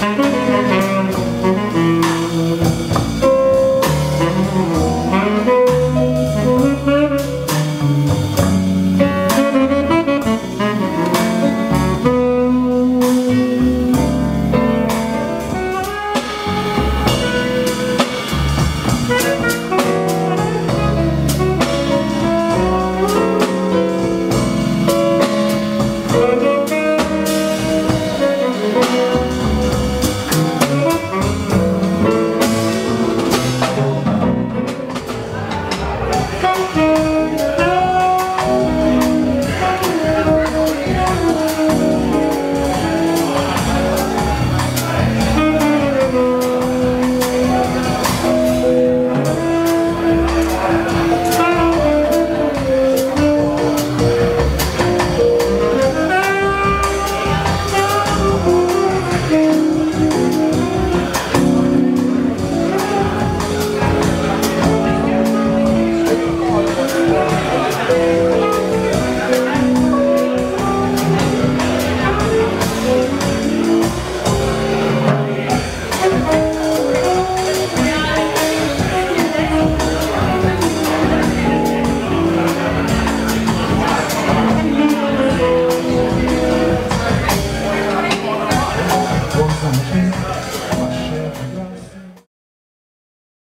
Música Música